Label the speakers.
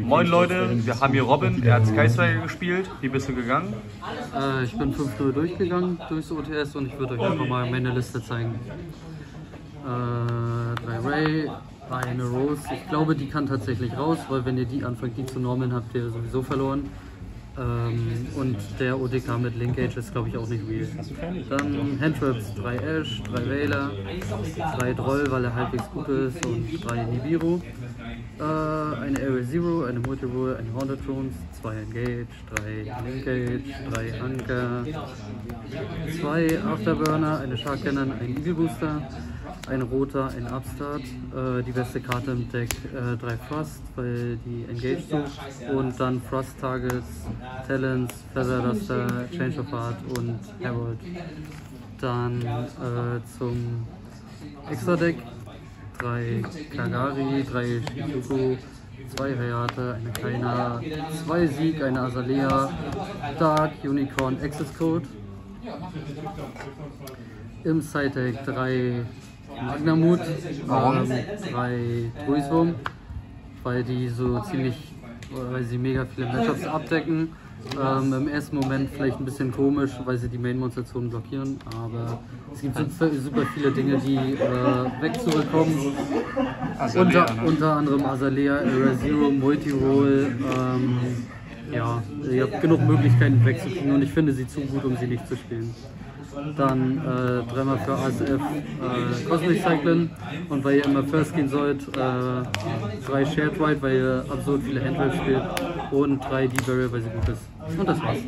Speaker 1: Moin Leute, wir haben hier Robin, er hat Skyswagger gespielt. Wie bist du gegangen?
Speaker 2: Äh, ich bin 5-0 durchgegangen durchs OTS und ich würde euch einfach mal meine Liste zeigen. Äh, drei Ray, eine Rose. Ich glaube, die kann tatsächlich raus, weil wenn ihr die anfangt, die zu normen, habt ihr sowieso verloren. Ähm, und der ODK mit Linkage ist, glaube ich, auch nicht real. Dann Handtraps, 3 Ash, 3 Veiler, 3 Droll, weil er halbwegs gut ist und 3 Nibiru. Äh, eine Area Zero, eine Multi-Roll, eine Haunted Drones, 2 Engage, 3 Linkage, 3 Anker, 2 Afterburner, eine Shark Cannon, ein Eagle Booster, ein roter, ein Upstart, äh, die beste Karte im Deck, äh, 3 Frost, weil die Engage sucht und dann Frost Targets, Talents, Feather Duster, Change of Heart und Herald. Dann äh, zum Extra Deck, 3 Kagari, 3 Shizuku, 2 Hayate, eine Kaina, 2 Sieg, eine Azalea, Dark, Unicorn, Access Code. Im Side-Deck 3 Magnamut, ähm, 3 Druiswurm, weil die so ziemlich, weil sie mega viele Matchups abdecken. Ähm, Im ersten Moment vielleicht ein bisschen komisch, weil sie die Main-Monster-Zonen blockieren, aber es gibt super, super viele Dinge, die äh, wegzubekommen.
Speaker 1: Azalea,
Speaker 2: Unter,
Speaker 1: ne?
Speaker 2: unter anderem Azalea, Era Zero, Multiroll. Ähm, ja, ihr habt genug Möglichkeiten wegzukriegen und ich finde sie zu gut, um sie nicht zu spielen. Dann äh, dreimal für ASF äh, Cosmic Cyclone und weil ihr immer First gehen sollt, äh, drei Shared Ride, weil ihr absurd viele Handhelds spielt und drei D-Barrel, weil sie gut ist. Und das war's.